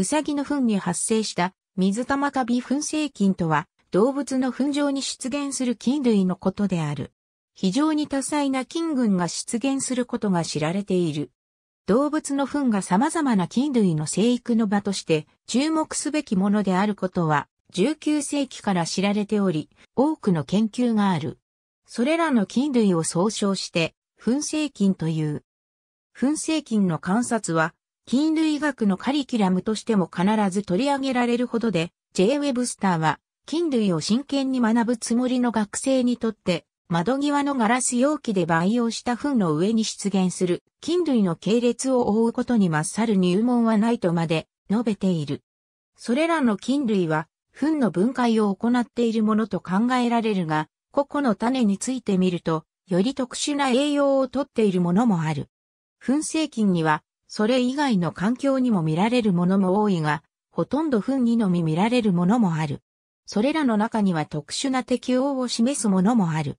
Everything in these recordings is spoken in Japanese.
ウサギの糞に発生した水玉カビ糞性菌とは動物の糞状に出現する菌類のことである。非常に多彩な菌群が出現することが知られている。動物の糞が様々な菌類の生育の場として注目すべきものであることは19世紀から知られており、多くの研究がある。それらの菌類を総称して、糞性菌という。糞性菌の観察は、菌類学のカリキュラムとしても必ず取り上げられるほどで、J. ウェブスターは、菌類を真剣に学ぶつもりの学生にとって、窓際のガラス容器で培養した糞の上に出現する菌類の系列を覆うことに勝る入門はないとまで述べている。それらの菌類は糞の分解を行っているものと考えられるが、個々の種についてみると、より特殊な栄養をとっているものもある。糞性菌には、それ以外の環境にも見られるものも多いが、ほとんど糞にのみ見られるものもある。それらの中には特殊な適応を示すものもある。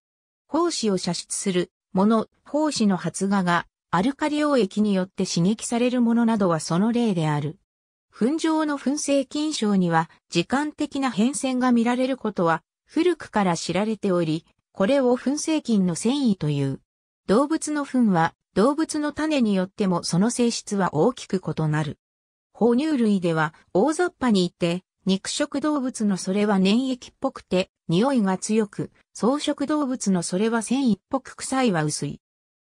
胞子を射出するもの、胞子の発芽がアルカリ溶液によって刺激されるものなどはその例である。粉状の粉性菌症には時間的な変遷が見られることは古くから知られており、これを粉性菌の繊維という。動物の糞は動物の種によってもその性質は大きく異なる。哺乳類では大雑把にいて、肉食動物のそれは粘液っぽくて匂いが強く、草食動物のそれは繊維っぽく臭いは薄い。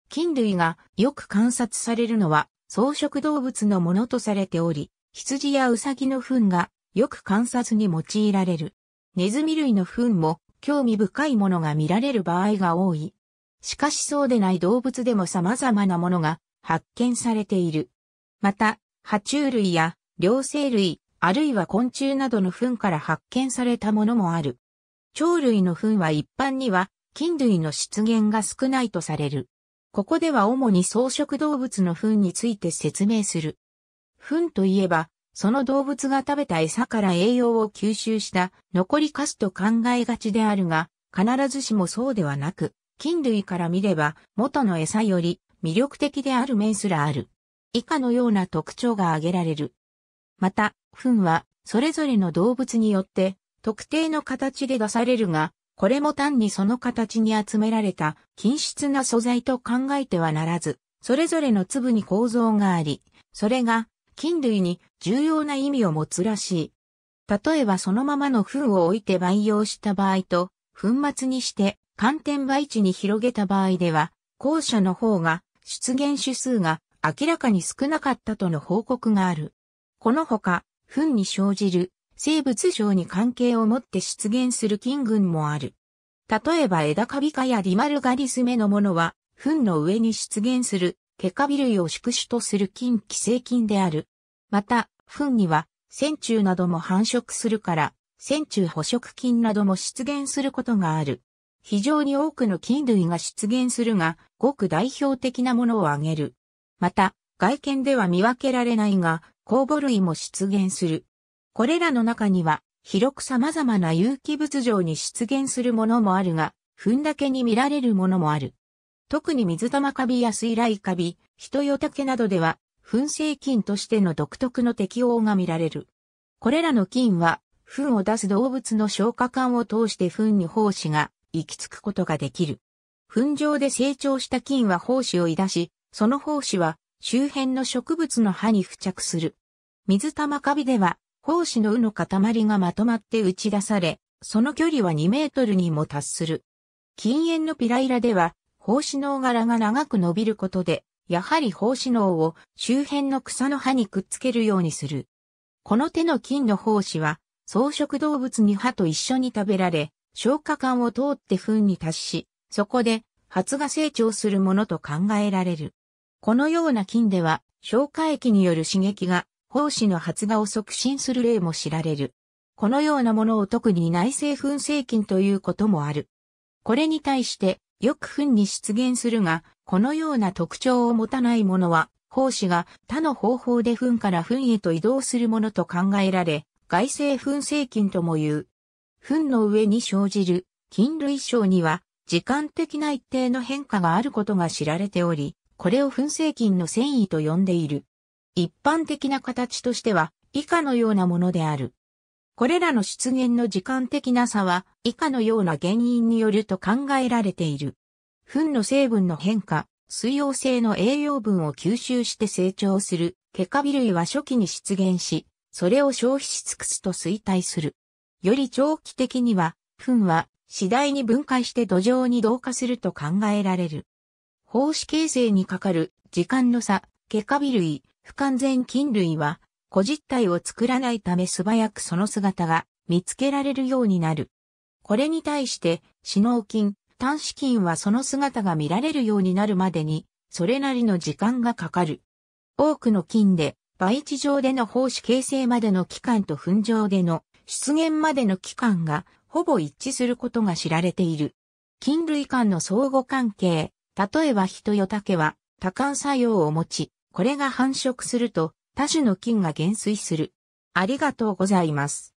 菌類がよく観察されるのは草食動物のものとされており、羊やウサギの糞がよく観察に用いられる。ネズミ類の糞も興味深いものが見られる場合が多い。しかしそうでない動物でも様々なものが発見されている。また、爬虫類や両生類、あるいは昆虫などの糞から発見されたものもある。鳥類の糞は一般には菌類の出現が少ないとされる。ここでは主に草食動物の糞について説明する。糞といえば、その動物が食べた餌から栄養を吸収した残りカスと考えがちであるが、必ずしもそうではなく、菌類から見れば元の餌より魅力的である面すらある。以下のような特徴が挙げられる。また、糞はそれぞれの動物によって特定の形で出されるが、これも単にその形に集められた均質な素材と考えてはならず、それぞれの粒に構造があり、それが菌類に重要な意味を持つらしい。例えばそのままの糞を置いて培養した場合と、粉末にして寒天培地に広げた場合では、後者の方が出現種数が明らかに少なかったとの報告がある。このほか、糞に生じる生物症に関係を持って出現する菌群もある。例えば枝カビ科やリマルガリス目のものは、糞の上に出現するケカビ類を宿主とする菌寄生菌である。また、糞には、線虫なども繁殖するから、線虫捕食菌なども出現することがある。非常に多くの菌類が出現するが、ごく代表的なものを挙げる。また、外見では見分けられないが、酵母類も出現する。これらの中には、広く様々な有機物状に出現するものもあるが、糞だけに見られるものもある。特に水玉カビや水雷カビ、人よたけなどでは、粉性菌としての独特の適応が見られる。これらの菌は、糞を出す動物の消化管を通して糞に胞子が行き着くことができる。糞状で成長した菌は胞子を出し、その胞子は周辺の植物の葉に付着する。水玉カビでは、胞子のうの塊がまとまって打ち出され、その距離は2メートルにも達する。禁煙のピライラでは、胞子脳柄が長く伸びることで、やはり胞子脳を周辺の草の葉にくっつけるようにする。この手の菌の胞子は、草食動物に葉と一緒に食べられ、消化管を通って糞に達し、そこで発芽成長するものと考えられる。このような菌では、消化液による刺激が胞子の発芽を促進する例も知られる。このようなものを特に内生粉性菌ということもある。これに対してよく糞に出現するが、このような特徴を持たないものは、胞子が他の方法で糞から糞へと移動するものと考えられ、外生糞性菌とも言う。糞の上に生じる菌類症には、時間的な一定の変化があることが知られており、これを糞性菌の繊維と呼んでいる。一般的な形としては、以下のようなものである。これらの出現の時間的な差は以下のような原因によると考えられている。糞の成分の変化、水溶性の栄養分を吸収して成長するケカビ類は初期に出現し、それを消費し尽くすと衰退する。より長期的には、糞は次第に分解して土壌に同化すると考えられる。胞子形成にかかる時間の差、ケカビ類、不完全菌類は個実体を作らないため素早くその姿が見つけられるようになる。これに対して、死脳菌、短子菌はその姿が見られるようになるまでに、それなりの時間がかかる。多くの菌で、培地上での胞子形成までの期間と粉状での出現までの期間がほぼ一致することが知られている。菌類間の相互関係、例えばヒトヨタケは多感作用を持ち、これが繁殖すると多種の菌が減衰する。ありがとうございます。